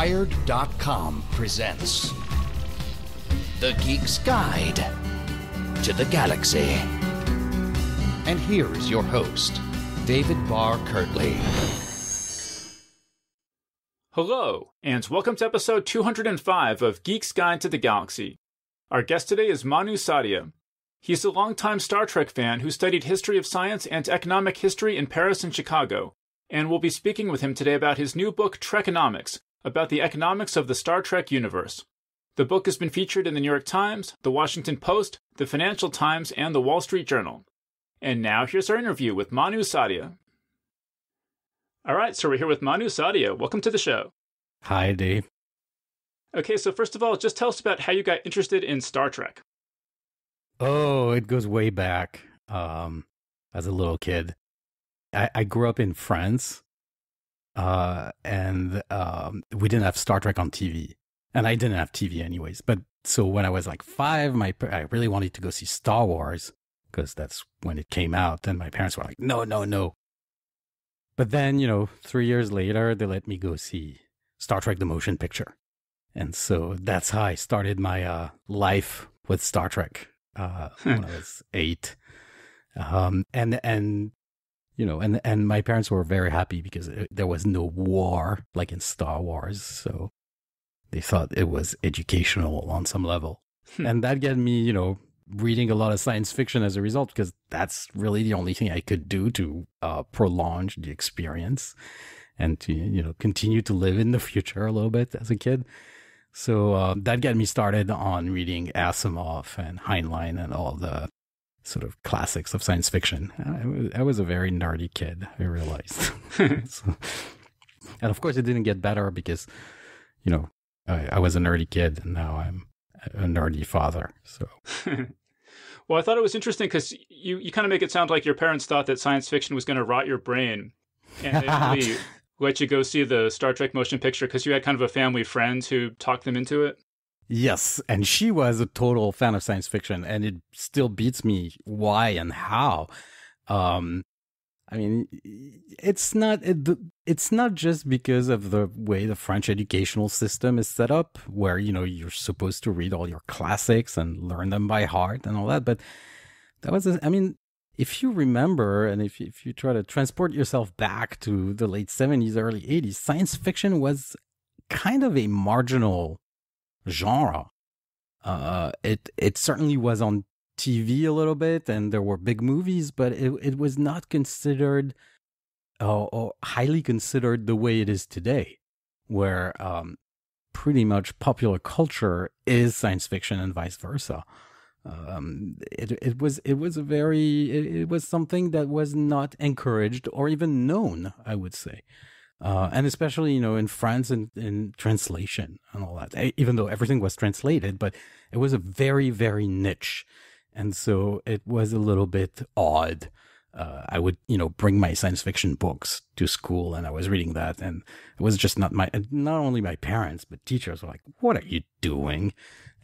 Wired.com presents The Geek's Guide to the Galaxy. And here is your host, David Barr Kirtley. Hello, and welcome to episode 205 of Geek's Guide to the Galaxy. Our guest today is Manu Saadia. He's a longtime Star Trek fan who studied history of science and economic history in Paris and Chicago, and we'll be speaking with him today about his new book, Trekonomics, about the economics of the Star Trek universe. The book has been featured in the New York Times, the Washington Post, the Financial Times, and the Wall Street Journal. And now here's our interview with Manu Saadia. All right, so we're here with Manu Saadia. Welcome to the show. Hi, Dave. Okay, so first of all, just tell us about how you got interested in Star Trek. Oh, it goes way back. Um, as a little kid, I, I grew up in France, uh, and um, we didn't have Star Trek on TV, and I didn't have TV anyways. But so when I was like five, my I really wanted to go see Star Wars because that's when it came out, and my parents were like, "No, no, no." But then, you know, three years later, they let me go see Star Trek: The Motion Picture, and so that's how I started my uh, life with Star Trek uh, when I was eight. Um, and and you know, and and my parents were very happy because it, there was no war like in Star Wars, so they thought it was educational on some level, Hmm. and that got me, you know, reading a lot of science fiction as a result because that's really the only thing I could do to uh, prolong the experience and to you know continue to live in the future a little bit as a kid. So uh, that got me started on reading Asimov and Heinlein and all the sort of classics of science fiction. I was, I was a very nerdy kid, I realized. So- and of course, it didn't get better because, you know, I, I was a nerdy kid and now I'm a nerdy father. So, well, I thought it was interesting because you, you kind of make it sound like your parents thought that science fiction was going to rot your brain. And they let you go see the Star Trek motion picture because you had kind of a family friend who talked them into it. Yes. And she was a total fan of science fiction and it still beats me why and how. Um, I mean, it's not it, it's not just because of the way the French educational system is set up, where you know you're supposed to read all your classics and learn them by heart and all that. But that was, I mean, if you remember, and if if you try to transport yourself back to the late seventies, early eighties, science fiction was kind of a marginal genre. Uh, it it certainly was on TV a little bit, and there were big movies, but it it was not considered uh, or highly considered the way it is today, where um, pretty much popular culture is science fiction and vice versa. Um, it it was it was a very it, it was something that was not encouraged or even known, I would say. Uh, and especially, you know, in France and in translation and all that, even though everything was translated, but it was a very, very niche. And so it was a little bit odd. Uh, I would, you know, bring my science fiction books to school and I was reading that. And it was just not my, not only my parents, but teachers were like, what are you doing?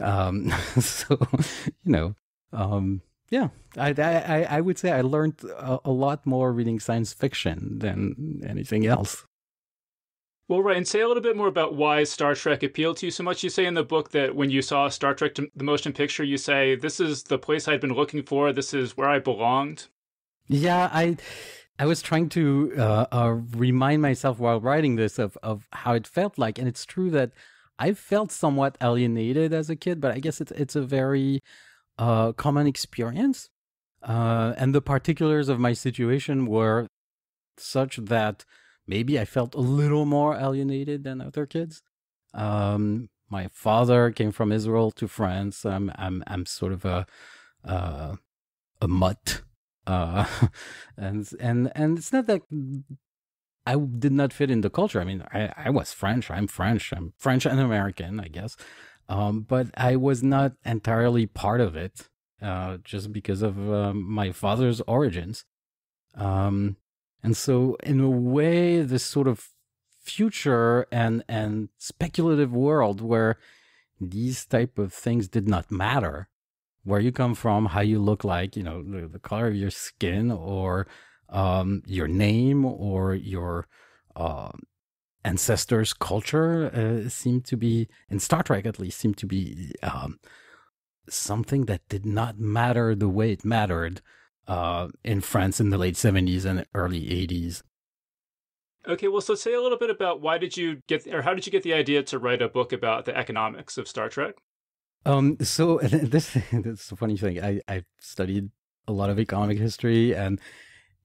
Um, so, you know, um, yeah, I, I, I would say I learned a, a lot more reading science fiction than anything else. Well, right, and say a little bit more about why Star Trek appealed to you so much. You say in the book that when you saw Star Trek the motion picture, you say, This is the place I'd been looking for, this is where I belonged. Yeah, I I was trying to uh, uh, remind myself while writing this of of how it felt like, and it's true that I felt somewhat alienated as a kid, but I guess it's it's a very uh, common experience, uh, and the particulars of my situation were such that maybe I felt a little more alienated than other kids. Um, my father came from Israel to France. I'm I'm I'm sort of a uh, a mutt uh and and and it's not that i did not fit in the culture. I mean i i was french. I'm french. I'm french and american i guess. Um but i was not entirely part of it uh just because of um, my father's origins. Um and so in a way this sort of future and and speculative world where these type of things did not matter where you come from how you look like you know the, the color of your skin or um, your name or your uh, ancestors' culture uh, seemed to be, in Star Trek at least, seemed to be um, something that did not matter the way it mattered uh, in France in the late 70s and early 80s. Okay, well, so say a little bit about why did you get, or how did you get the idea to write a book about the economics of Star Trek? Um, so this, this is a funny thing. I, I studied a lot of economic history and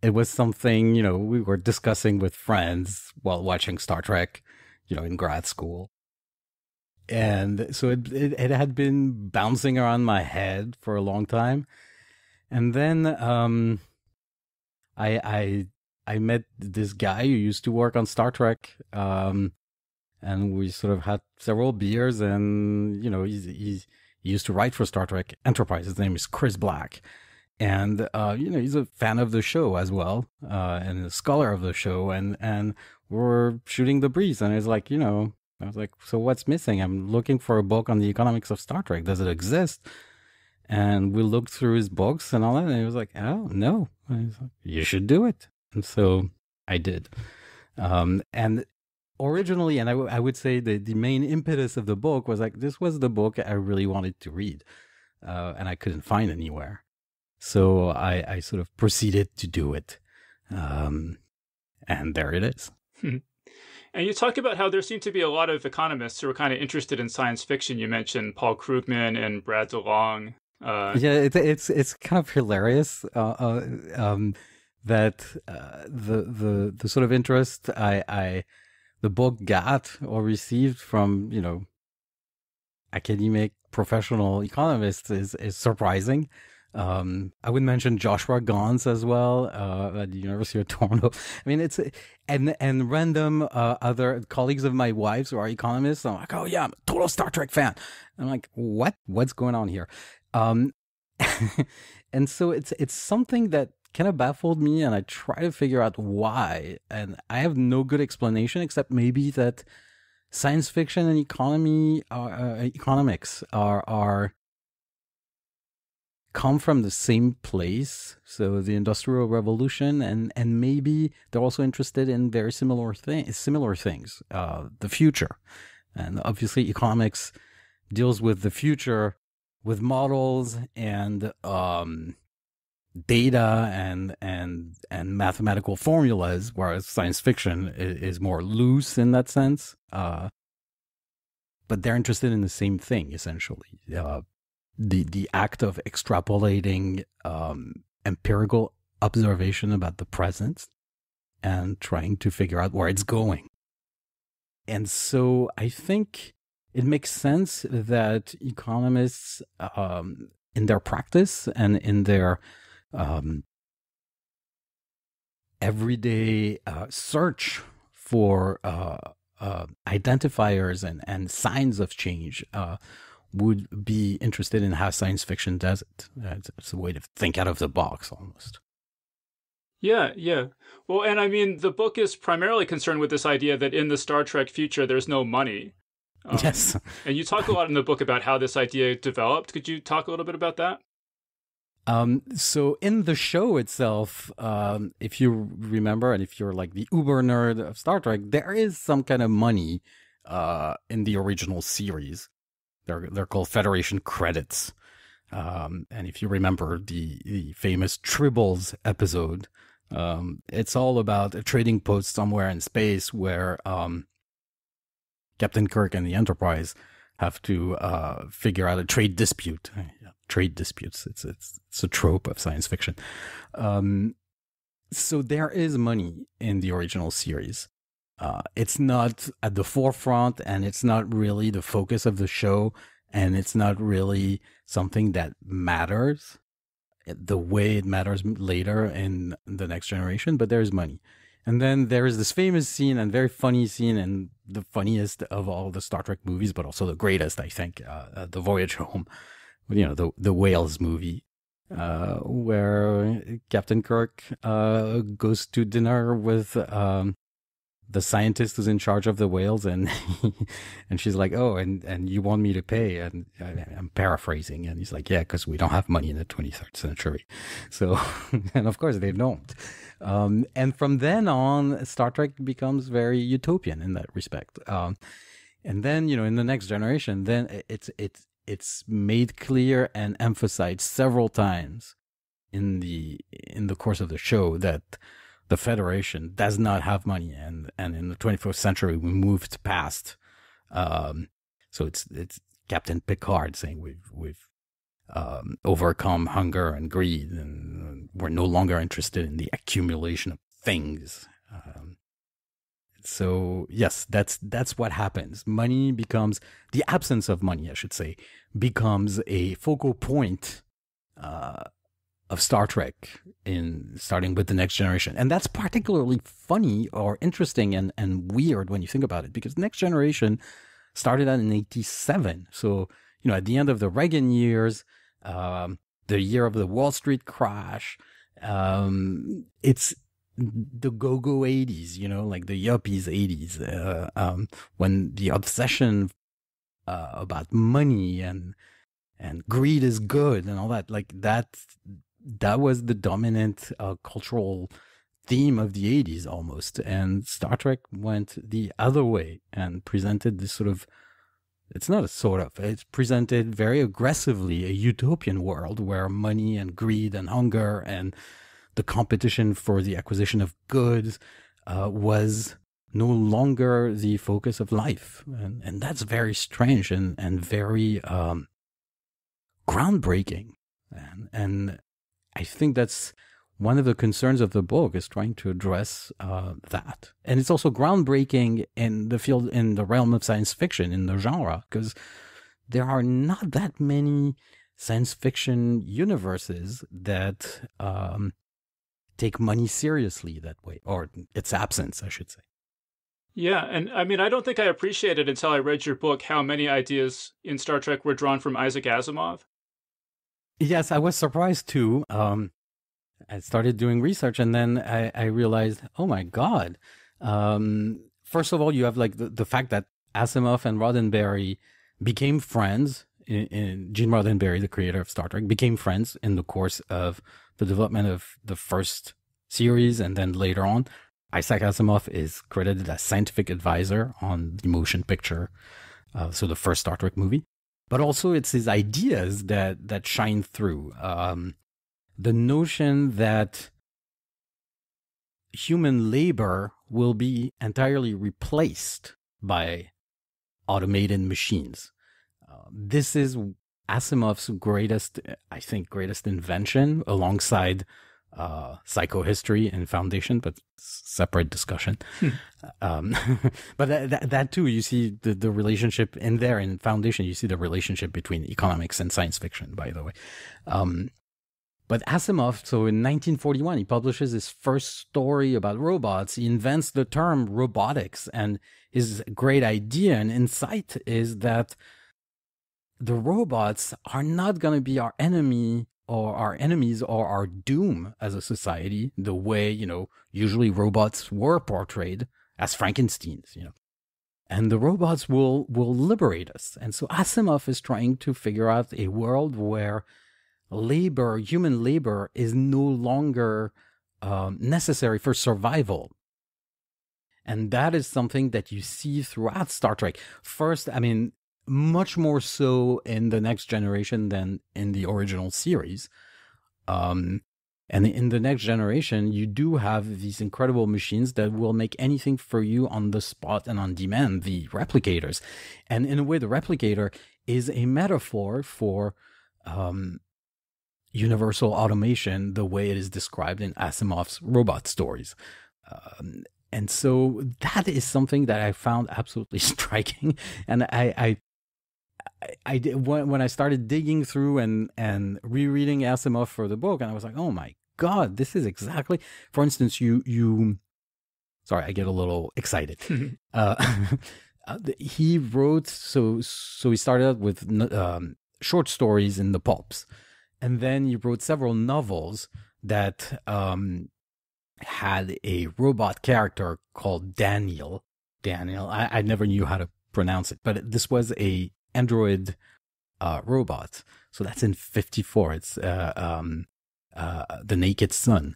it was something, you know, we were discussing with friends while watching Star Trek, you know, in grad school. And so it, it, it had been bouncing around my head for a long time. And then um I I I met this guy who used to work on Star Trek. Um and we sort of had several beers and you know he's, he's he used to write for Star Trek Enterprise. His name is Chris Black and uh, you know he's a fan of the show as well, uh, and a scholar of the show, and and we're shooting the breeze, and it's like you know I was like, so what's missing? I'm looking for a book on the economics of Star Trek. Does it exist? And we looked through his books and all that, and he was like, oh no, like, you should do it, and so I did. Um, and originally, and I, w- I would say the the main impetus of the book was like this was the book I really wanted to read, uh, and I couldn't find anywhere. So I, I sort of proceeded to do it. Um, and there it is. And you talk about how there seem to be a lot of economists who are kind of interested in science fiction. You mentioned Paul Krugman and Brad DeLong. Uh, yeah, it, it's it's kind of hilarious uh, uh, um, that uh, the the the sort of interest I I the book got or received from you know academic professional economists is is surprising. Um, I would mention Joshua Gans as well uh, at the University of Toronto. I mean, it's and and random uh, other colleagues of my wife's who are economists. I'm like, oh yeah, I'm a total Star Trek fan. I'm like, what? What's going on here? Um, and so it's it's something that kind of baffled me, and I try to figure out why. And I have no good explanation except maybe that science fiction and economy, are, uh, economics are are come from the same place so the industrial revolution and and maybe they're also interested in very similar things similar things uh, the future. And obviously economics deals with the future with models and um, data and and and mathematical formulas whereas science fiction is, more loose in that sense uh, but they're interested in the same thing essentially uh, the the act of extrapolating um, empirical observation about the present and trying to figure out where it's going. And so I think it makes sense that economists, um, in their practice and in their um, everyday uh, search for uh, uh, identifiers and, and signs of change, uh, would be interested in how science fiction does it. It's, it's a way to think out of the box almost. Yeah, yeah. Well, and I mean, the book is primarily concerned with this idea that in the Star Trek future, there's no money. Um, yes. and you talk a lot in the book about how this idea developed. Could you talk a little bit about that? Um, so in the show itself, um, if you remember, and if you're like the uber nerd of Star Trek, there is some kind of money uh, in the original series. They're they're called Federation credits. Um, and if you remember the the famous Tribbles episode, um, it's all about a trading post somewhere in space where um, Captain Kirk and the Enterprise have to uh, figure out a trade dispute. Trade disputes. It's it's it's a trope of science fiction. Um, so there is money in the original series. Uh, it's not at the forefront and it's not really the focus of the show and it's not really something that matters the way it matters later in the next generation but there's money. And then there is this famous scene and very funny scene and the funniest of all the star trek movies but also the greatest i think uh, uh the voyage home you know the the whales movie uh, where captain kirk uh, goes to dinner with um, the scientist who's in charge of the whales and and she's like oh and and you want me to pay? And I, am paraphrasing and he's like yeah because we don't have money in the 23rd century. So and of course they don't. Um, and from then on star trek becomes very utopian in that respect. Um, and then you know in the next generation then it's it's it's made clear and emphasized several times in the in the course of the show that the Federation does not have money, and and in the 21st century we moved past. Um, so it's it's Captain Picard saying we've we've um, overcome hunger and greed, and we're no longer interested in the accumulation of things. Um, so yes, that's that's what happens. Money becomes the absence of money, I should say, becomes a focal point uh, of Star Trek in starting with the next generation. And that's particularly funny or interesting and, and weird when you think about it, because next generation started out in 87. So, you know, at the end of the Reagan years, um, the year of the Wall Street crash, um, it's the go-go 80s, you know, like the yuppies 80s, uh, um, when the obsession uh, about money and and greed is good and all that, like that that was the dominant uh, cultural theme of the 80s almost. And Star Trek went the other way and presented this sort of it's not a sort of it's presented very aggressively a utopian world where money and greed and hunger and the competition for the acquisition of goods uh, was no longer the focus of life and, and that's very strange and, and very um, groundbreaking and, and I think that's one of the concerns of the book is trying to address uh, that, and it's also groundbreaking in the field in the realm of science fiction in the genre because there are not that many science fiction universes that um, take money seriously that way, or its absence, I should say. Yeah, and I mean, I don't think I appreciated until I read your book how many ideas in Star Trek were drawn from Isaac Asimov. Yes, I was surprised too. Um, I started doing research and then I, I realized, oh my God. Um, first of all, you have like the, the fact that Asimov and Roddenberry became friends. In, in Gene Roddenberry, the creator of Star Trek, became friends in the course of the development of the first series, and then later on, Isaac Asimov is credited as scientific advisor on the motion picture, uh, so the first Star Trek movie but also it's his ideas that that shine through. Um, the notion that human labor will be entirely replaced by automated machines. Uh, this is Asimov's greatest, I think, greatest invention alongside uh, psychohistory and foundation, but separate discussion. Hmm. Um, but that, that, that, too, you see the, the relationship in there in foundation, you see the relationship between economics and science fiction, by the way. Um, but Asimov, so in 1941, he publishes his first story about robots. He invents the term robotics, and his great idea and insight is that the robots are not going to be our enemy or our enemies or our doom as a society, the way, you know, usually robots were portrayed as Frankensteins, you know. And the robots will will liberate us. And so Asimov is trying to figure out a world where labor, human labor, is no longer um, necessary for survival. And that is something that you see throughout Star Trek. First, I mean, much more so in the next generation than in the original series. Um, and in the next generation, you do have these incredible machines that will make anything for you on the spot and on demand, the replicators. And in a way, the replicator is a metaphor for um, universal automation, the way it is described in Asimov's robot stories. Um, and so that is something that I found absolutely striking. And I, I I, did when, when I started digging through and and rereading Asimov for the book, and I was like, oh my god, this is exactly. For instance, you you, sorry, I get a little excited. uh, uh he wrote so so he started out with um, short stories in the pulps, and then he wrote several novels that um, had a robot character called Daneel. Daneel, I, I never knew how to pronounce it, but this was a android uh, robot. So that's in 54. It's uh, um, uh, The Naked Sun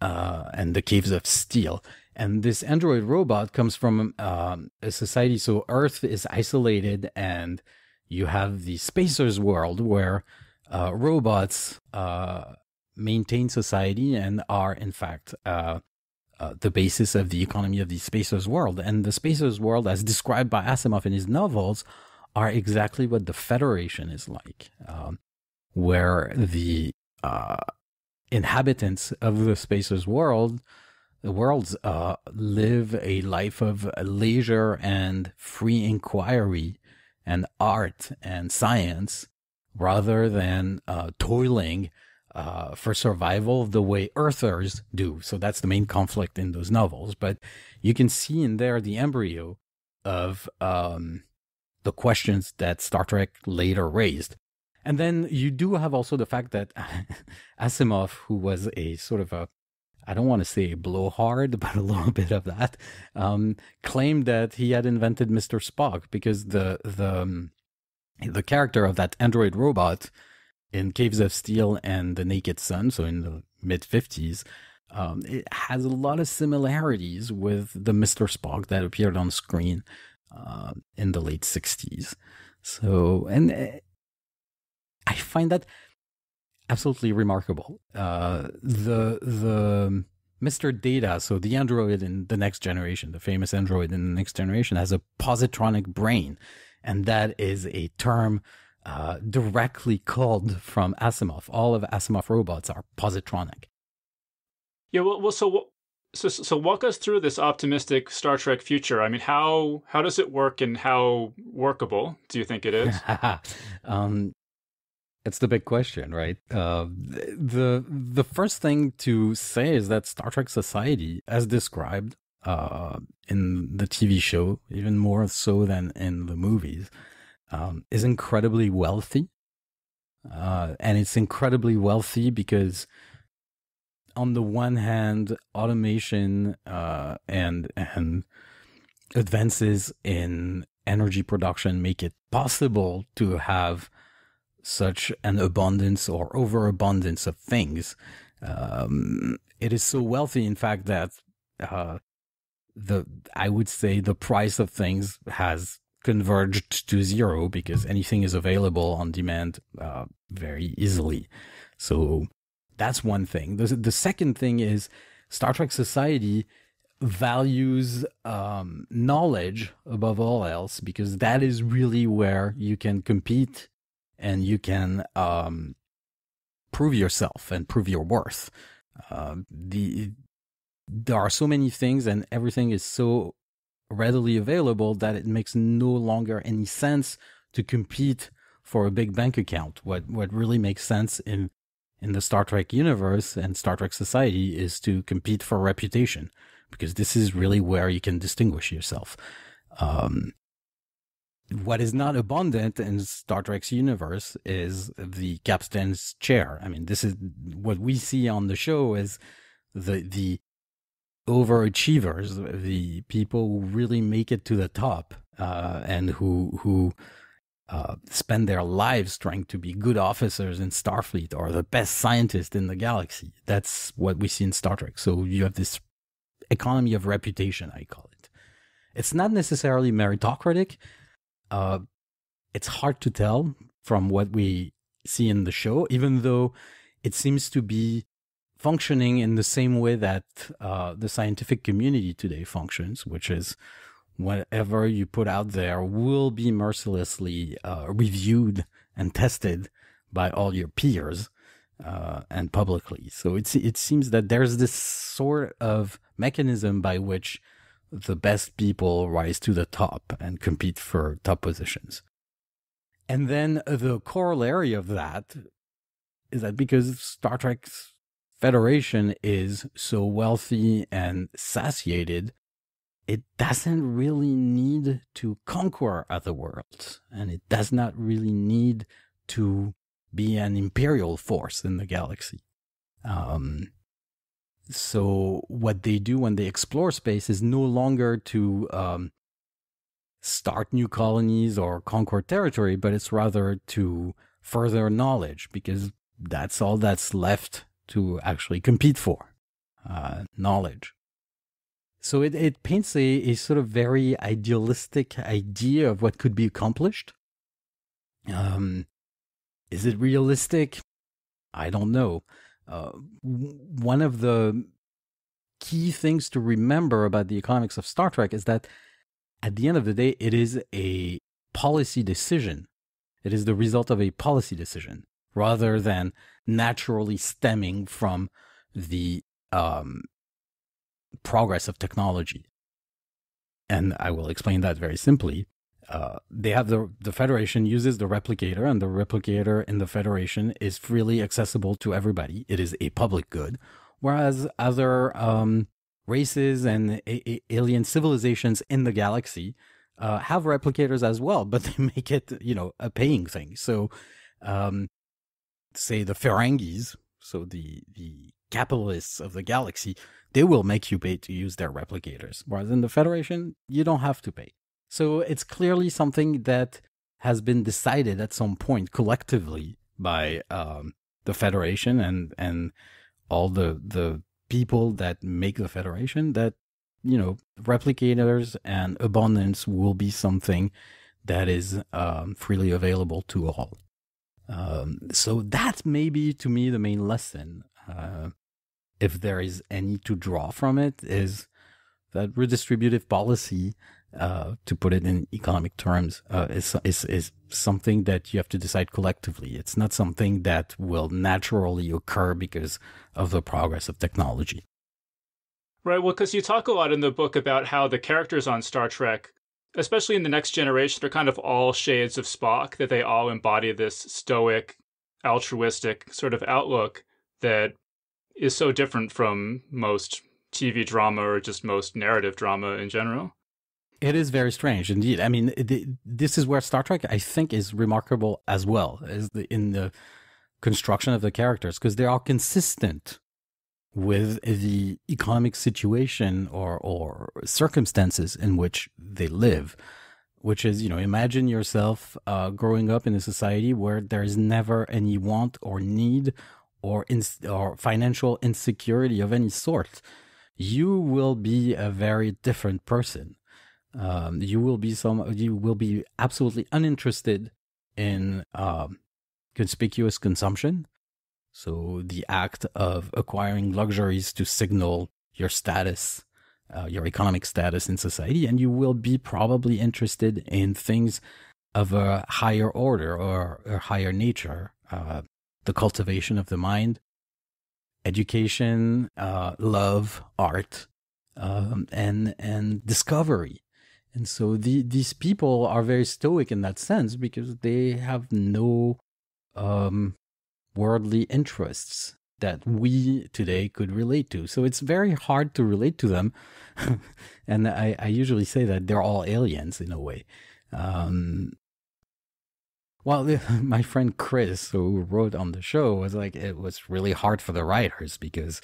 uh, and The Caves of Steel. And this android robot comes from um, a society. So Earth is isolated, and you have the Spacers world where uh, robots uh, maintain society and are, in fact, uh, uh, the basis of the economy of the Spacers world. And the Spacers world, as described by Asimov in his novels, are exactly what the Federation is like, um, where the uh, inhabitants of the Spacers world the worlds uh, live a life of leisure and free inquiry and art and science rather than uh, toiling uh, for survival the way Earthers do. So that's the main conflict in those novels. But you can see in there the embryo of um, the questions that Star Trek later raised. And then you do have also the fact that Asimov, who was a sort of a I don't want to say a blowhard, but a little bit of that, um, claimed that he had invented Mr. Spock because the the um, the character of that android robot in Caves of Steel and The Naked Sun, so in the mid fifties, um, it has a lot of similarities with the Mr. Spock that appeared on screen uh, in the late sixties. So, and uh, I find that absolutely remarkable. Uh, the the Mr. Data, so the android in the next generation, the famous android in the next generation, has a positronic brain, and that is a term uh, directly called from Asimov. All of Asimov robots are positronic. Yeah, well, well so so so walk us through this optimistic Star Trek future. I mean, how how does it work, and how workable do you think it is? um, it's the big question, right? Uh, the the first thing to say is that Star Trek Society, as described uh, in the TV show, even more so than in the movies, um, is incredibly wealthy, uh, and it's incredibly wealthy because, on the one hand, automation uh, and and advances in energy production make it possible to have such an abundance or overabundance of things. Um, it is so wealthy, in fact, that uh, the I would say the price of things has converged to zero because anything is available on demand uh, very easily. So that's one thing. The, the second thing is Star Trek Society values um, knowledge above all else because that is really where you can compete and you can um, prove yourself and prove your worth. Uh, the there are so many things, and everything is so readily available that it makes no longer any sense to compete for a big bank account. What what really makes sense in in the Star Trek universe and Star Trek society is to compete for reputation because this is really where you can distinguish yourself. Um, what is not abundant in Star Trek's universe is the captain's chair. I mean, this is what we see on the show is the the overachievers, the people who really make it to the top, uh, and who who uh, spend their lives trying to be good officers in Starfleet or the best scientist in the galaxy. That's what we see in Star Trek. So you have this economy of reputation, I call it. It's not necessarily meritocratic uh, it's hard to tell from what we see in the show, even though it seems to be functioning in the same way that uh, the scientific community today functions, which is whatever you put out there will be mercilessly uh, reviewed and tested by all your peers uh, and publicly. So it's it seems that there's this sort of mechanism by which the best people rise to the top and compete for top positions. And then the corollary of that is that because Star Trek's Federation is so wealthy and satiated, it doesn't really need to conquer other worlds. And it does not really need to be an imperial force in the galaxy. Um, so what they do when they explore space is no longer to um, start new colonies or conquer territory, but it's rather to further knowledge because that's all that's left to actually compete for uh, knowledge. So it, it paints a, a sort of very idealistic idea of what could be accomplished. Um, is it realistic? I don't know. Uh, one of the key things to remember about the economics of Star Trek is that at the end of the day, it is a policy decision. It is the result of a policy decision rather than naturally stemming from the um, progress of technology. And I will explain that very simply. Uh, they have the the Federation uses the replicator, and the replicator in the Federation is freely accessible to everybody. It is a public good, whereas other um, races and alien civilizations in the galaxy uh, have replicators as well, but they make it you know a paying thing. So, um, say the Ferengis, so the the capitalists of the galaxy, they will make you pay to use their replicators. Whereas in the Federation, you don't have to pay. So it's clearly something that has been decided at some point collectively by um, the Federation and and all the the people that make the Federation that you know replicators and abundance will be something that is um, freely available to all. Um, so that may be to me the main lesson. Uh, if there is any to draw from it, is that redistributive policy, uh, to put it in economic terms, uh, is, is is something that you have to decide collectively. It's not something that will naturally occur because of the progress of technology. Right. Well, because you talk a lot in the book about how the characters on Star Trek, especially in the next generation, they're kind of all shades of Spock, that they all embody this stoic, altruistic sort of outlook that is so different from most TV drama or just most narrative drama in general. It is very strange indeed. I mean, it, this is where Star Trek, I think, is remarkable as well as the, in the construction of the characters because they are consistent with the economic situation or or circumstances in which they live. Which is, you know, imagine yourself uh, growing up in a society where there is never any want or need or in, or financial insecurity of any sort, you will be a very different person. Um, you will be some. You will be absolutely uninterested in um, conspicuous consumption. So the act of acquiring luxuries to signal your status, uh, your economic status in society, and you will be probably interested in things of a higher order or a higher nature. Uh, the cultivation of the mind, education, uh, love, art, um, and and discovery. And so the, these people are very stoic in that sense because they have no um, worldly interests that we today could relate to. So it's very hard to relate to them. and I, I, usually say that they're all aliens in a way. Um, well, my friend Chris, who wrote on the show, was like, it was really hard for the writers because,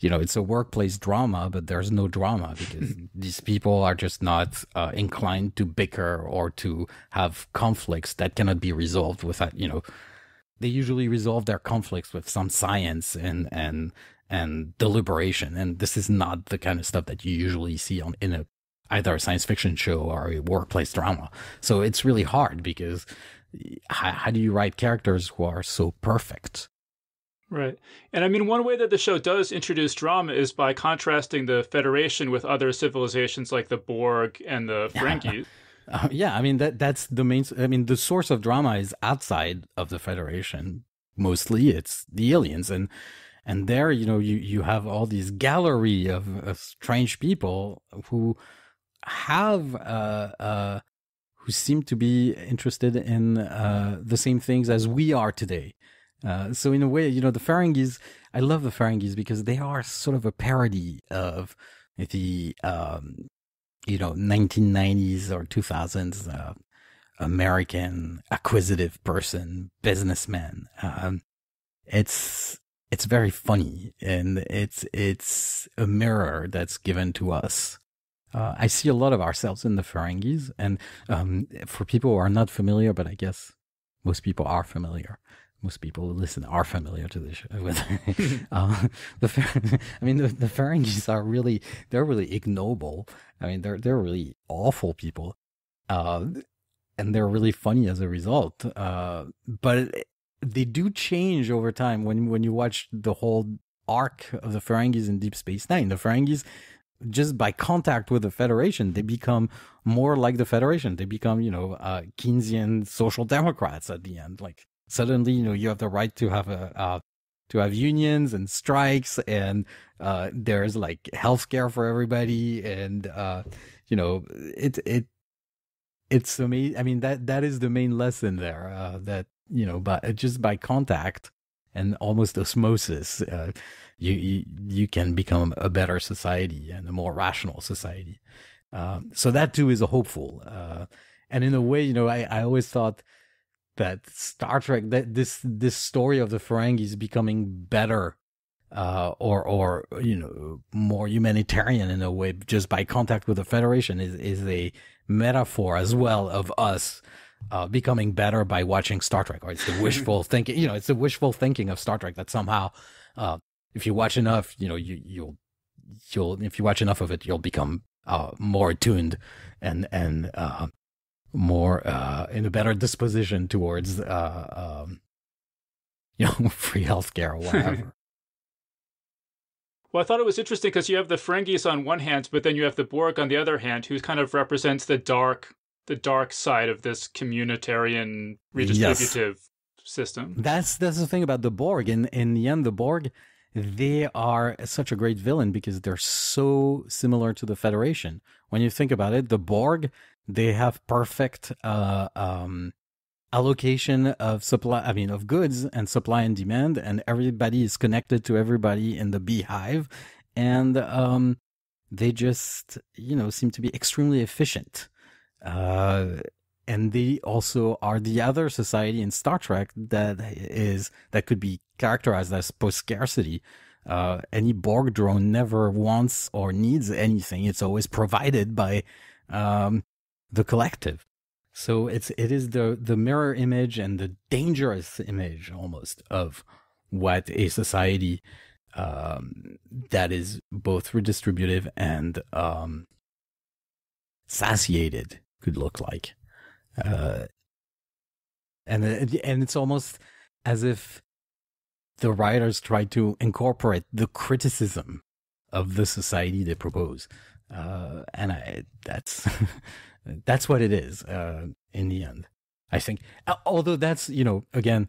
you know, it's a workplace drama, but there's no drama because these people are just not uh, inclined to bicker or to have conflicts that cannot be resolved without, you know, they usually resolve their conflicts with some science and, and, and deliberation. And this is not the kind of stuff that you usually see on in a either a science fiction show or a workplace drama. So it's really hard because how, how do you write characters who are so perfect? Right. And I mean, one way that the show does introduce drama is by contrasting the Federation with other civilizations like the Borg and the Ferengi. Uh, yeah, I mean that that's the main. I mean, the source of drama is outside of the Federation. Mostly, it's the aliens, and and there, you know, you you have all these gallery of, of strange people who have uh, uh, who seem to be interested in uh, the same things as we are today. Uh, so in a way, you know, the Ferengis, I love the Ferengis because they are sort of a parody of the, um, you know, 1990s or 2000s uh, American acquisitive person, businessman. Um, it's it's very funny and it's it's a mirror that's given to us. Uh, I see a lot of ourselves in the Ferengis, and um, for people who are not familiar, but I guess most people are familiar. Most people who listen are familiar to this. With uh, the, I mean, the, the Ferengis are really they're really ignoble. I mean, they're they're really awful people, uh, and they're really funny as a result. Uh, but they do change over time when when you watch the whole arc of the Ferengis in Deep Space Nine. The Ferengis, just by contact with the Federation, they become more like the Federation. They become, you know, uh, Keynesian social democrats at the end. Like suddenly, you know, you have the right to have a uh, to have unions and strikes, and uh, there's like healthcare for everybody, and uh, you know, it it it's amazing. I mean that that is the main lesson there. Uh, that you know, but just by contact and almost osmosis, uh, you, you, you can become a better society and a more rational society. Um, so that too is a hopeful. Uh, and in a way, you know, I, I always thought that Star Trek, that this this story of the Ferengis becoming better, uh, or or you know more humanitarian in a way, just by contact with the Federation, is is a metaphor as well of us uh, becoming better by watching Star Trek, or it's the wishful thinking. You know, it's the wishful thinking of Star Trek that somehow, uh, if you watch enough, you know, you you'll you'll if you watch enough of it, you'll become uh, more attuned and and uh, more uh, in a better disposition towards uh, um, you know free healthcare or whatever. Well, I thought it was interesting because you have the Ferengis on one hand, but then you have the Borg on the other hand, who kind of represents the dark the dark side of this communitarian redistributive yes. system. That's that's the thing about the Borg. In in the end, the Borg they are such a great villain because they're so similar to the Federation. When you think about it, the Borg they have perfect uh, um, allocation of supply. I mean, of goods and supply and demand, and everybody is connected to everybody in the beehive, and um, they just you know seem to be extremely efficient. Uh, and they also are the other society in Star Trek that is that could be characterized as post scarcity. Uh, any Borg drone never wants or needs anything; it's always provided by um, the collective. So it's it is the the mirror image and the dangerous image almost of what a society um, that is both redistributive and um, satiated could look like. Uh, and and it's almost as if the writers try to incorporate the criticism of the society they propose, uh, and I, that's that's what it is uh, in the end. I think, although that's you know again,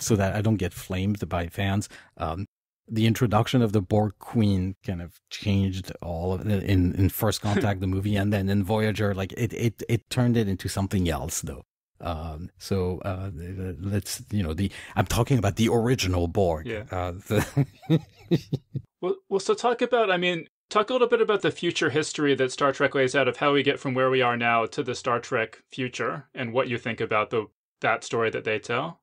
so that I don't get flamed by fans. Um, the introduction of the Borg Queen kind of changed all of it in in First Contact, the movie, and then in Voyager, like it it it turned it into something else, though. Um, so uh, let's you know the I'm talking about the original Borg. Yeah. Uh, the well, well, so talk about. I mean, talk a little bit about the future history that Star Trek lays out of how we get from where we are now to the Star Trek future, and what you think about the that story that they tell.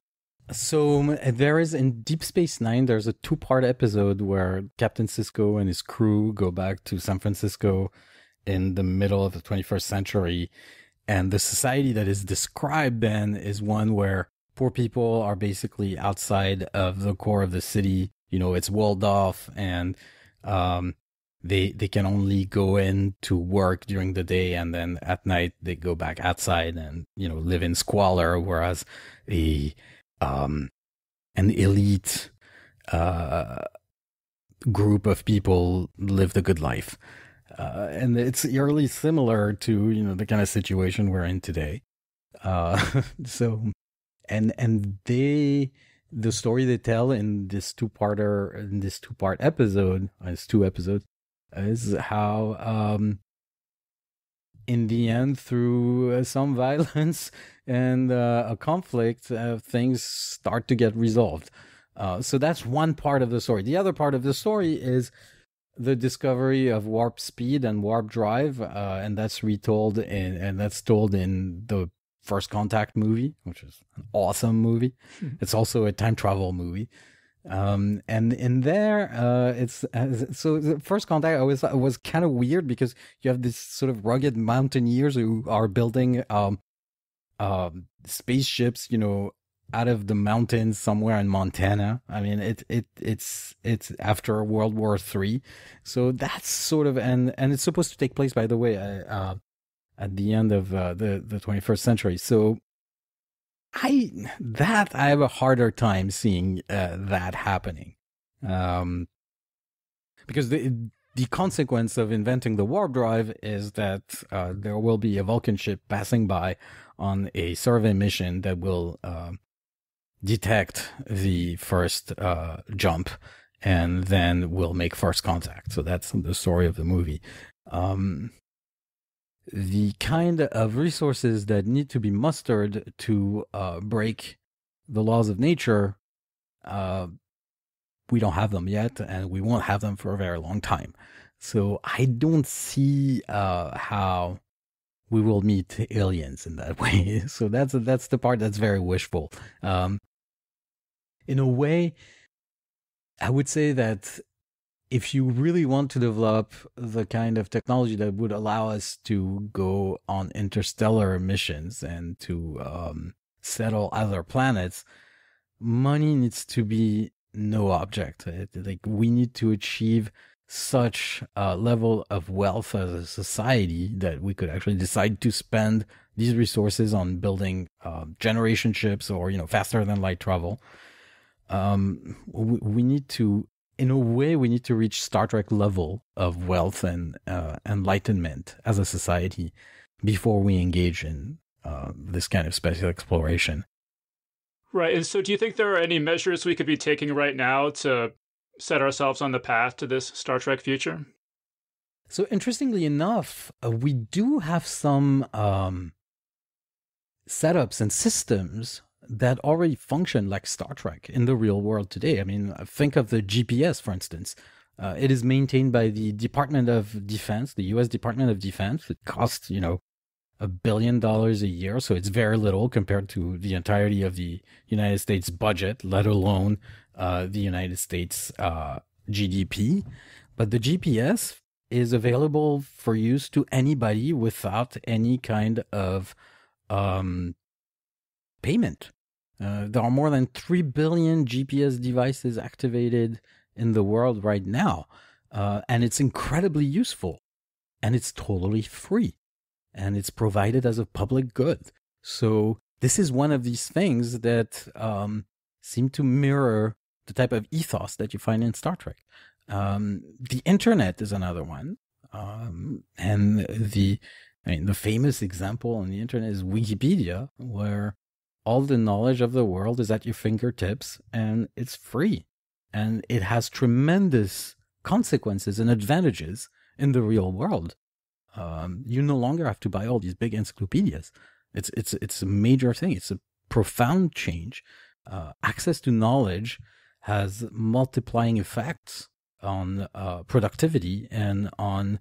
So there is in Deep Space Nine. There's a two-part episode where Captain Sisko and his crew go back to San Francisco in the middle of the 21st century, and the society that is described then is one where poor people are basically outside of the core of the city. You know, it's walled off, and um, they they can only go in to work during the day, and then at night they go back outside and you know live in squalor. Whereas a um, an elite uh, group of people lived a good life. Uh, and it's eerily similar to you know the kind of situation we're in today. Uh, so, and and they the story they tell in this two parter in this two part episode, uh, it's two episodes, is how um, in the end, through uh, some violence and uh, a conflict, uh, things start to get resolved. Uh, so that's one part of the story. The other part of the story is the discovery of warp speed and warp drive, uh, and that's retold in, and that's told in the First Contact movie, which is an awesome movie. Hmm. It's also a time travel movie. Um, and in there, uh, it's uh, so the first contact I was was kind of weird because you have this sort of rugged mountaineers who are building um, uh, spaceships, you know, out of the mountains somewhere in Montana. I mean, it it it's it's after World War Three, so that's sort of and and it's supposed to take place, by the way, uh, uh at the end of uh, the the 21st century. So I that I have a harder time seeing uh, that happening, um, because the the consequence of inventing the warp drive is that uh, there will be a Vulcan ship passing by on a survey mission that will uh, detect the first uh, jump and then will make first contact. So that's the story of the movie. Um, the kind of resources that need to be mustered to uh, break the laws of nature, uh, we don't have them yet, and we won't have them for a very long time. So I don't see uh, how we will meet aliens in that way. So that's that's the part that's very wishful. Um, in a way, I would say that if you really want to develop the kind of technology that would allow us to go on interstellar missions and to um, settle other planets, money needs to be no object. Like we need to achieve such a level of wealth as a society that we could actually decide to spend these resources on building uh, generation ships or you know faster than light travel. Um, we, we need to in a way, we need to reach Star Trek level of wealth and uh, enlightenment as a society before we engage in uh, this kind of space exploration. Right. And so, do you think there are any measures we could be taking right now to set ourselves on the path to this Star Trek future? So, interestingly enough, uh, we do have some um, setups and systems that already function like Star Trek in the real world today. I mean, think of the GPS, for instance. Uh, it is maintained by the Department of Defense, the U.S. Department of Defense. It costs, you know, a billion dollars a year, so it's very little compared to the entirety of the United States budget, let alone uh, the United States uh, GDP. But the GPS is available for use to anybody without any kind of um, payment. Uh, there are more than 3 billion GPS devices activated in the world right now. Uh, and it's incredibly useful. And it's totally free. And it's provided as a public good. So this is one of these things that um, seem to mirror the type of ethos that you find in Star Trek. Um, the internet is another one. Um, and the, I mean, the famous example on the internet is Wikipedia, where all the knowledge of the world is at your fingertips and it's free. And it has tremendous consequences and advantages in the real world. Um, you no longer have to buy all these big encyclopedias. It's it's it's a major thing. It's a profound change. Uh, access to knowledge has multiplying effects on uh, productivity and on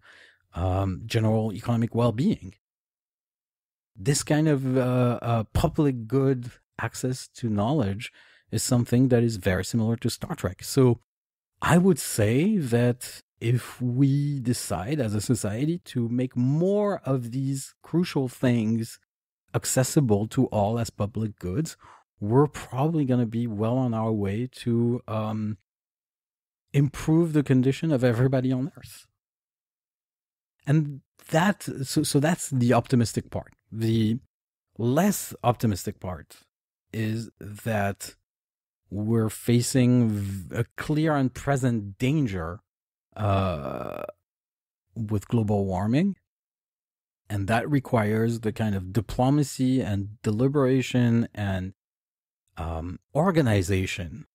um, general economic well-being this kind of uh, uh, public good access to knowledge is something that is very similar to Star Trek. So I would say that if we decide as a society to make more of these crucial things accessible to all as public goods, we're probably going to be well on our way to um, improve the condition of everybody on Earth. And that, so, so that's the optimistic part. The less optimistic part is that we're facing a clear and present danger uh, with global warming. And that requires the kind of diplomacy and deliberation and um, organization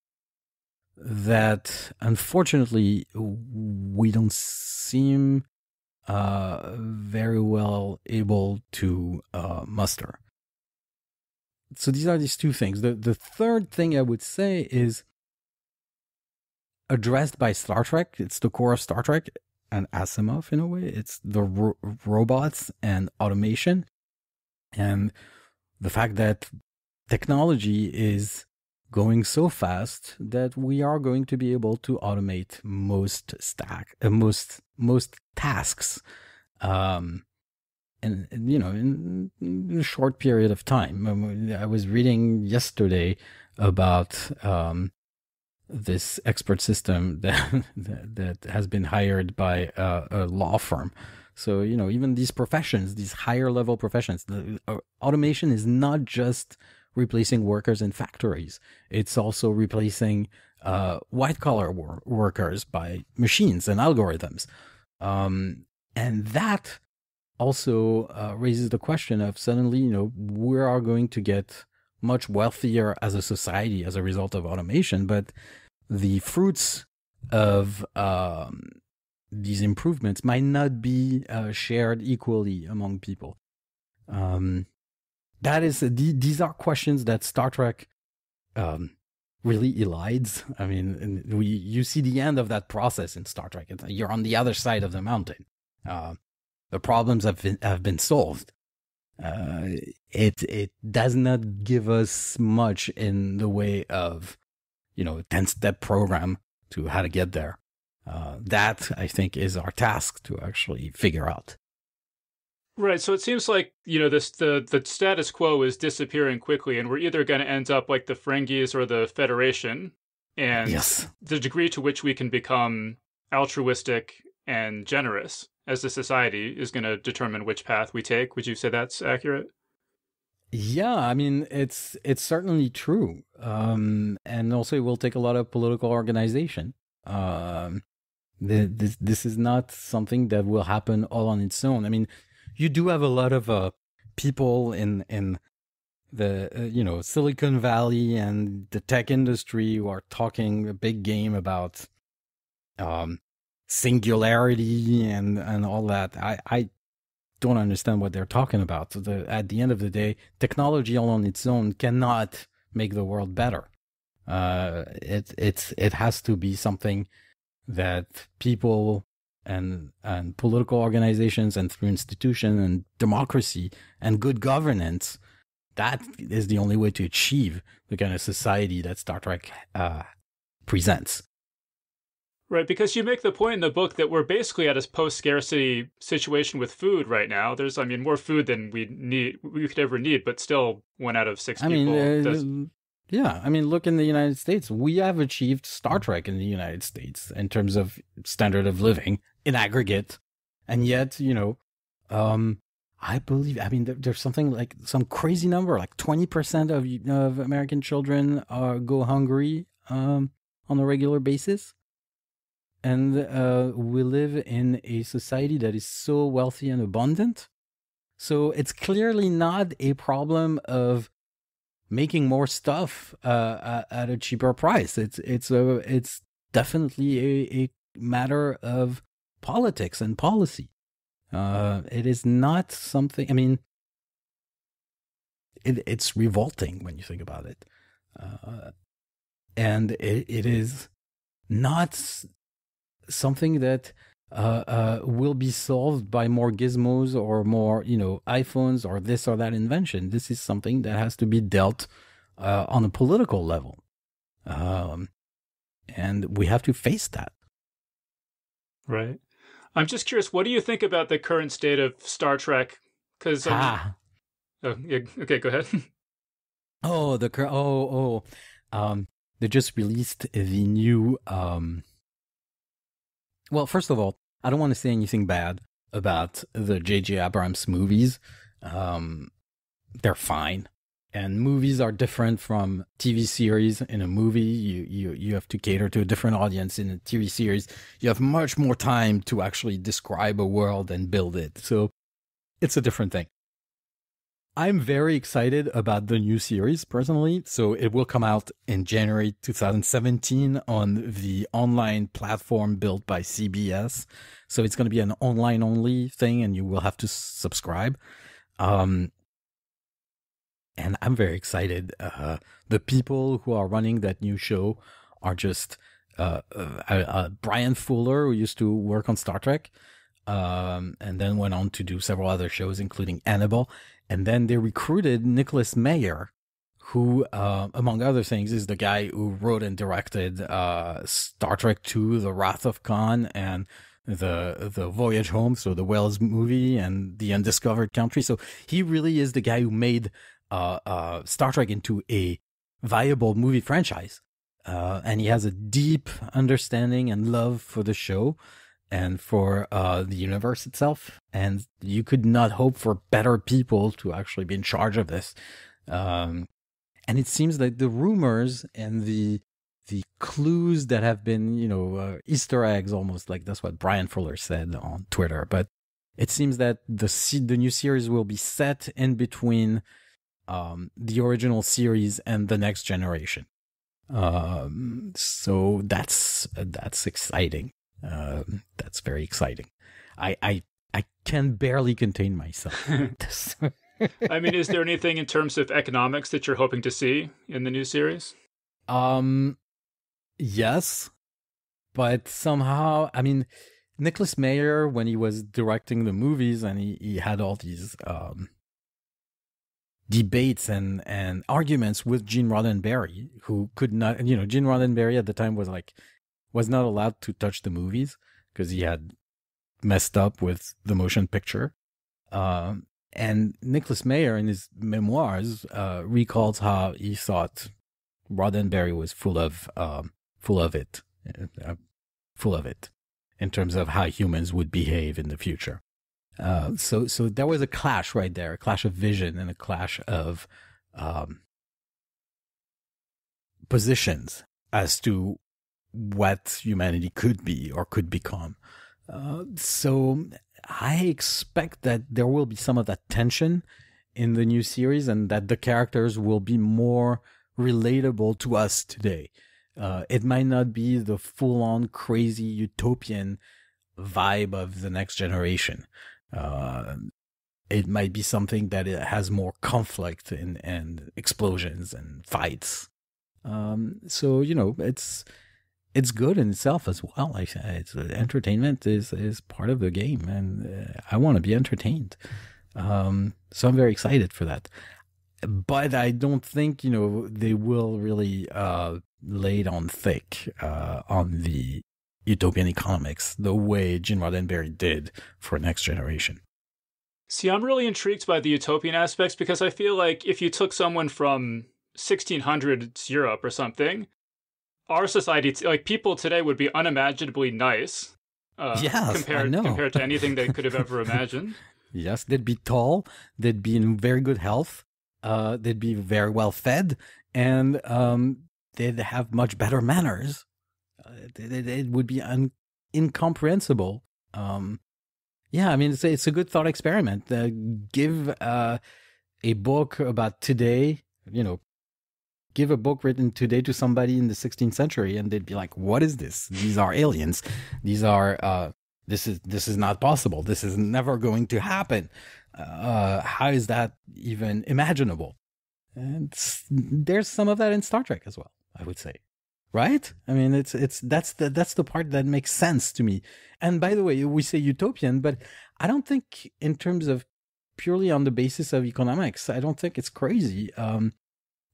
that unfortunately we don't seem uh, very well able to uh, muster. So these are these two things. The the third thing I would say is addressed by Star Trek. It's the core of Star Trek and Asimov in a way. It's the ro- robots and automation, and the fact that technology is going so fast that we are going to be able to automate most stack, uh, most most tasks, um, and, you know, in, in, a short period of time. Um, I was reading yesterday about um, this expert system that, that, that has been hired by a, a, law firm. So you know, even these professions, these higher level professions, the uh, automation is not just replacing workers in factories. It's also replacing uh, white collar wor- workers by machines and algorithms. Um, and that also uh, raises the question of suddenly, you know, we are going to get much wealthier as a society as a result of automation, but the fruits of um, these improvements might not be uh, shared equally among people. Um, that is these are questions that Star Trek um, really elides. I mean, we you see the end of that process in Star Trek. You're on the other side of the mountain. Uh, the problems have been, have been solved. Uh, it it does not give us much in the way of you know ten step program to how to get there. Uh, that I think is our task to actually figure out. Right. So it seems like, you know, this the the status quo is disappearing quickly and we're either going to end up like the Ferengis or the Federation and yes. the degree to which we can become altruistic and generous as a society is going to determine which path we take. Would you say that's accurate? Yeah, I mean it's it's certainly true, um, and also it will take a lot of political organization. Um, the, this this is not something that will happen all on its own. I mean, you do have a lot of uh, people in in the uh, you know Silicon Valley and the tech industry who are talking a big game about um, singularity and and all that. I I don't understand what they're talking about. The, at the end of the day, technology all on its own cannot make the world better. Uh, it it's it has to be something that people and and political organizations and through institution and democracy and good governance that is the only way to achieve the kind of society that Star Trek uh, presents. Right, because you make the point in the book that we're basically at a post-scarcity situation with food right now. There's, I mean, more food than we need, we could ever need, but still, one out of six I people. Mean, uh, yeah, I mean, look in the United States, we have achieved Star Trek in the United States in terms of standard of living in aggregate, and yet, you know, um, I believe, I mean, there, there's something like some crazy number, like 20% of, of American children uh, go hungry um, on a regular basis. And uh, we live in a society that is so wealthy and abundant. So it's clearly not a problem of making more stuff uh, at a cheaper price. It's it's a it's definitely a, a matter of politics and policy. Uh, it is not something. I mean, it, it's revolting when you think about it, uh, and it, it is not something that uh, uh, will be solved by more gizmos or more, you know, iPhones or this or that invention. This is something that has to be dealt uh, on a political level, um, and we have to face that. Right. I'm just curious. What do you think about the current state of Star Trek? Because ah. oh, yeah, okay, go ahead. oh, the oh oh, um, they just released the new um well, first of all, I don't want to say anything bad about the J.J. Abrams movies. Um, they're fine. And movies are different from TV series. In a movie, you, you, you have to cater to a different audience. In a TV series, you have much more time to actually describe a world and build it. So it's a different thing. I'm very excited about the new series personally. So it will come out in January 2017 on the online platform built by CBS. So it's going to be an online only thing and you will have to subscribe. Um, and I'm very excited. Uh, the people who are running that new show are just uh, uh, uh Bryan Fuller, who used to work on Star Trek, um, and then went on to do several other shows, including Hannibal. And then they recruited Nicholas Meyer, who, uh, among other things, is the guy who wrote and directed uh, Star Trek II: The Wrath of Khan and the the Voyage Home, so the Wells movie and the Undiscovered Country. So he really is the guy who made uh, uh, Star Trek into a viable movie franchise, uh, and he has a deep understanding and love for the show and for uh, the universe itself. And you could not hope for better people to actually be in charge of this. Um, and it seems that the rumors and the the clues that have been, you know, uh, Easter eggs almost like that's what Bryan Fuller said on Twitter. But it seems that the the new series will be set in between um, the original series and the next generation. Um, so that's that's exciting. Uh, that's very exciting. I I I can barely contain myself. I mean, is there anything in terms of economics that you're hoping to see in the new series? Um, yes, but somehow, I mean, Nicholas Meyer, when he was directing the movies and he, he had all these um, debates and, and arguments with Gene Roddenberry, who could not, you know, Gene Roddenberry at the time was like, was not allowed to touch the movies because he had messed up with the motion picture. Um, and Nicholas Meyer, in his memoirs, uh, recalls how he thought Roddenberry was full of um, full of it, uh, full of it, in terms of how humans would behave in the future. Uh, so, so there was a clash right there, a clash of vision and a clash of um, positions as to what humanity could be or could become. Uh, so I expect that there will be some of that tension in the new series and that the characters will be more relatable to us today. Uh, it might not be the full on crazy utopian vibe of the next generation. Uh, it might be something that it has more conflict and, and explosions and fights. Um, so, you know, it's, it's good in itself as well. Like it's entertainment is is part of the game, and uh, I want to be entertained. Um, so I'm very excited for that. But I don't think you know they will really uh, lay it on thick uh, on the utopian economics the way Gene Roddenberry did for Next Generation. See, I'm really intrigued by the utopian aspects because I feel like if you took someone from 1600s Europe or something our society, like people today, would be unimaginably nice. Uh, yes, compared compared to anything they could have ever imagined. yes, they'd be tall. They'd be in very good health. Uh, they'd be very well fed, and um, they'd have much better manners. Uh, it, it, would be un- incomprehensible. Um, yeah, I mean, it's a, it's a good thought experiment. Uh, give uh, a book about today, you know, give a book written today to somebody in the 16th century and they'd be like what is this? These are aliens. These are uh, this is this is not possible. This is never going to happen. Uh, how is that even imaginable? And there's some of that in star trek as well i would say. Right? I mean it's it's that's the that's the part that makes sense to me. And by the way we say utopian but i don't think in terms of purely on the basis of economics i don't think it's crazy. Um,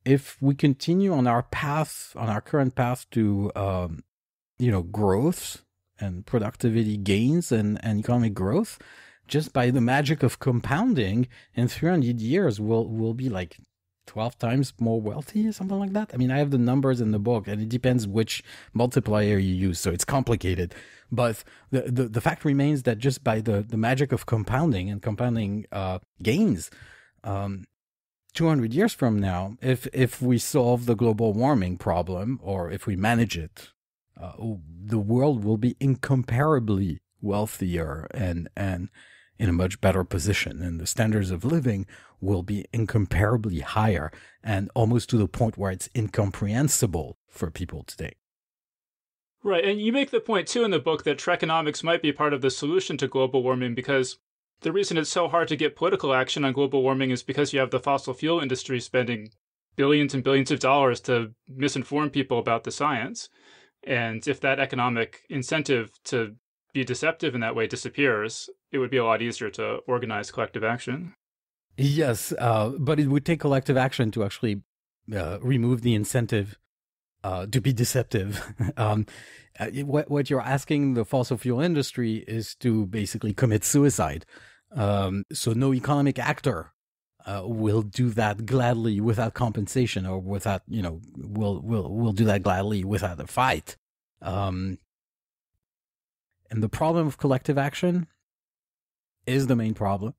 if we continue on our path, on our current path to, um, you know, growth and productivity gains and, and economic growth, just by the magic of compounding, in 300 years, we'll, we'll be like 12 times more wealthy or something like that. I mean, I have the numbers in the book and it depends which multiplier you use. So it's complicated. But the, the, the fact remains that just by the, the magic of compounding and compounding uh, gains, um, 200 years from now, if if we solve the global warming problem or if we manage it, uh, the world will be incomparably wealthier and and in a much better position, and the standards of living will be incomparably higher, and almost to the point where it's incomprehensible for people today. Right, and you make the point too in the book that Trekonomics might be part of the solution to global warming because the reason it's so hard to get political action on global warming is because you have the fossil fuel industry spending billions and billions of dollars to misinform people about the science. And if that economic incentive to be deceptive in that way disappears, it would be a lot easier to organize collective action. Yes, uh, but it would take collective action to actually uh, remove the incentive uh, to be deceptive. um, uh, what what you're asking the fossil fuel industry is to basically commit suicide. Um, so no economic actor uh, will do that gladly without compensation or without you know will will will do that gladly without a fight. Um, and the problem of collective action is the main problem.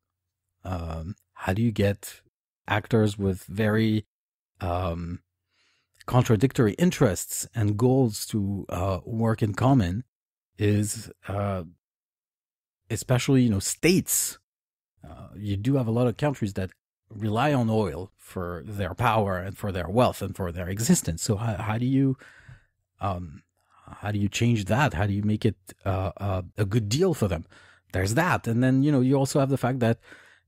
Um, how do you get actors with very um, contradictory interests and goals to uh, work in common is uh, especially you know states. Uh, you do have a lot of countries that rely on oil for their power and for their wealth and for their existence. So how, how do you um, how do you change that? How do you make it uh, uh, a good deal for them? There's that. And then you know you also have the fact that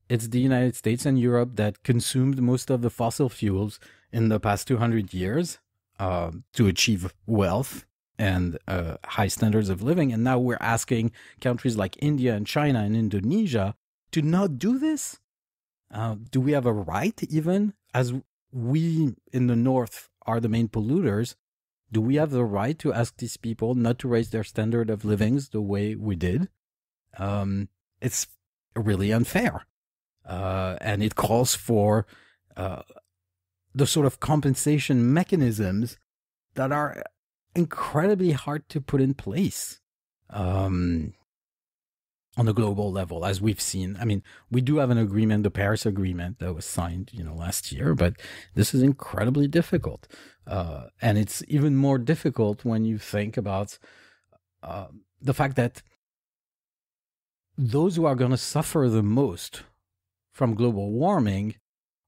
it's the united states and europe that consumed most of the fossil fuels in the past 200 years uh, to achieve wealth and uh, high standards of living. And now we're asking countries like India and China and Indonesia to not do this. Uh, do we have a right, even as we in the North are the main polluters? Do we have the right to ask these people not to raise their standard of livings the way we did? Um, it's really unfair. Uh, and it calls for uh, the sort of compensation mechanisms that are incredibly hard to put in place um, on a global level, as we've seen. I mean, we do have an agreement, the Paris Agreement, that was signed, you know, last year, but this is incredibly difficult, uh, and it's even more difficult when you think about uh, the fact that those who are going to suffer the most from global warming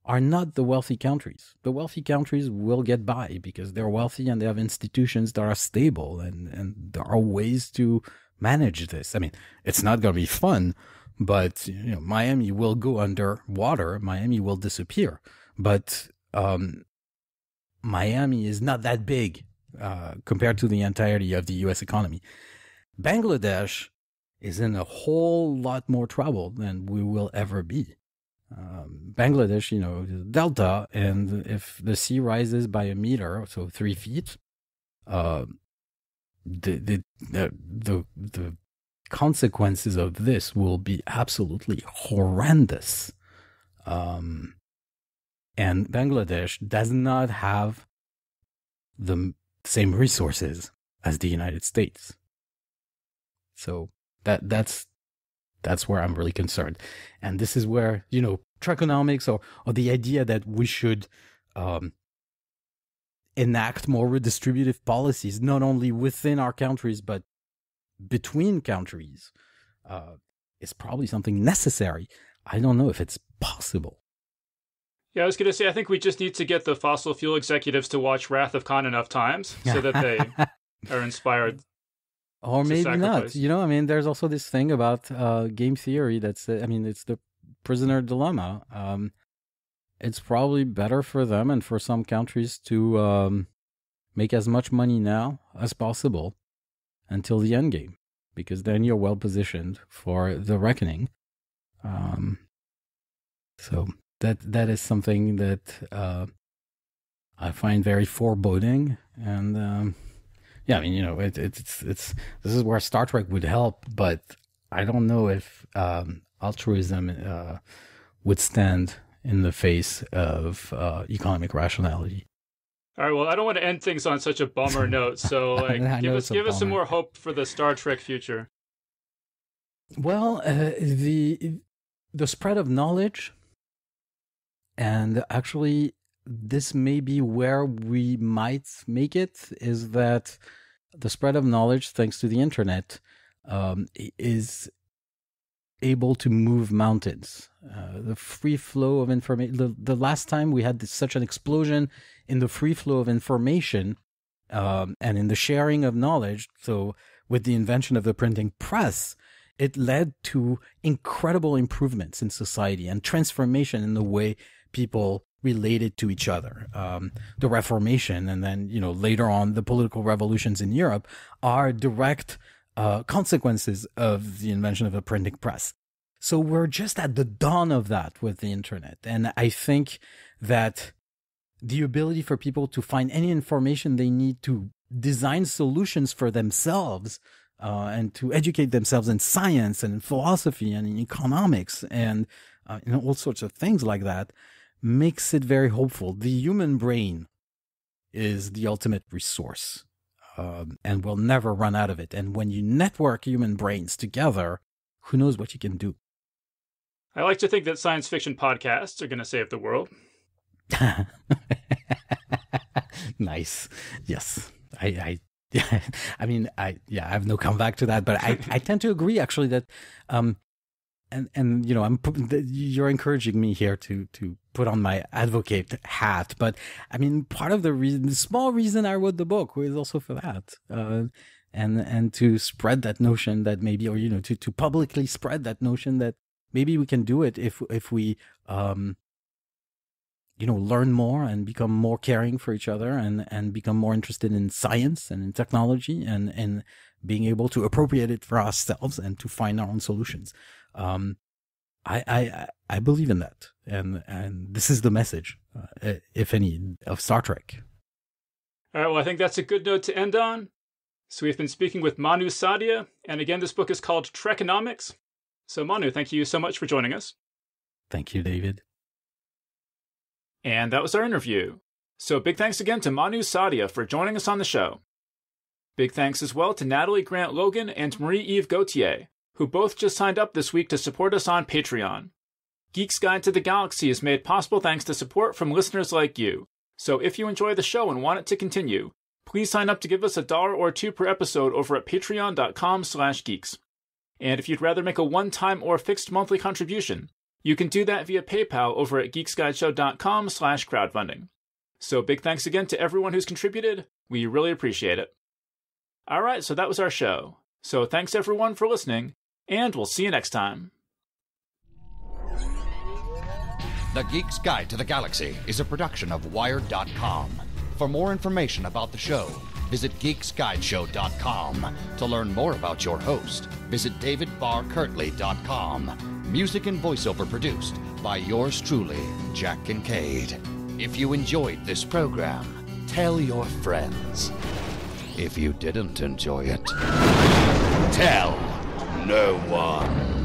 are not the wealthy countries. The wealthy countries will get by because they're wealthy and they have institutions that are stable and, and there are ways to manage this. I mean, it's not going to be fun, but you know, Miami will go under water. Miami will disappear, but um, Miami is not that big uh, compared to the entirety of the U.S. economy. Bangladesh is in a whole lot more trouble than we will ever be um, Bangladesh, you know, delta, and if the sea rises by a meter, so three feet, uh, the, the the the the consequences of this will be absolutely horrendous. Um, and Bangladesh does not have the same resources as the United States. So that that's that's where I'm really concerned. And this is where, you know, Trekonomics or, or the idea that we should um, enact more redistributive policies, not only within our countries, but between countries, uh, is probably something necessary. I don't know if it's possible. Yeah, I was going to say, I think we just need to get the fossil fuel executives to watch Wrath of Khan enough times so that they are inspired or maybe not. You know, I mean, there's also this thing about uh, game theory that's, I mean, it's the prisoner dilemma. Um, it's probably better for them and for some countries to um, make as much money now as possible until the end game, because then you're well positioned for the reckoning. Um, so that that is something that uh, I find very foreboding, and um, yeah, I mean, you know, it, it's it's this is where Star Trek would help, but I don't know if um, altruism uh, would stand in the face of uh, economic rationality. All right. Well, I don't want to end things on such a bummer note. So, like, give us give us some more hope for the Star Trek future. Well, uh, the the spread of knowledge, and actually this may be where we might make it is that the spread of knowledge, thanks to the internet, um, is able to move mountains. Uh, the free flow of information. The, the last time we had this, such an explosion in the free flow of information um, and in the sharing of knowledge. So, with the invention of the printing press, it led to incredible improvements in society and transformation in the way people related to each other. Um, the Reformation and then, you know, later on the political revolutions in Europe are direct uh, consequences of the invention of the printing press. So we're just at the dawn of that with the internet. And I think that the ability for people to find any information they need to design solutions for themselves uh, and to educate themselves in science and in philosophy and in economics and uh, know, all sorts of things like that makes it very hopeful. The human brain is the ultimate resource um, and we'll never run out of it. And when you network human brains together, who knows what you can do? I like to think that science fiction podcasts are going to save the world. nice. Yes. I, I yeah, I mean, I yeah, I have no comeback to that, but I, I tend to agree actually that, um, and and you know, I'm you're encouraging me here to to put on my advocate hat, but I mean, part of the reason, the small reason I wrote the book was also for that, uh, and and to spread that notion that maybe, or you know, to to publicly spread that notion that maybe we can do it if if we um you know learn more and become more caring for each other and and become more interested in science and in technology and and being able to appropriate it for ourselves and to find our own solutions. Um i i i believe in that and and this is the message uh, if any of star trek all right well i think that's a good note to end on so we've been speaking with Manu Saadia and again this book is called trekonomics so manu thank you so much for joining us thank you david and that was our interview. So big thanks again to Manu Saadia for joining us on the show. Big thanks as well to Natalie Grant Logan and Marie Eve Gauthier, who both just signed up this week to support us on Patreon. Geek's Guide to the Galaxy is made possible thanks to support from listeners like you. So if you enjoy the show and want it to continue, please sign up to give us a dollar or two per episode over at patreon.com slash geeks. And if you'd rather make a one-time or fixed monthly contribution, you can do that via PayPal over at geeksguideshow.com slash crowdfunding. So big thanks again to everyone who's contributed. We really appreciate it. All right, so that was our show. So thanks everyone for listening, and we'll see you next time. The Geek's Guide to the Galaxy is a production of Wired.com. For more information about the show, visit geeksguideshow.com. To learn more about your host, visit davidbarrkirtley.com. Music and voiceover produced by yours truly, Jack Kincaid. If you enjoyed this program, tell your friends. If you didn't enjoy it, tell no one.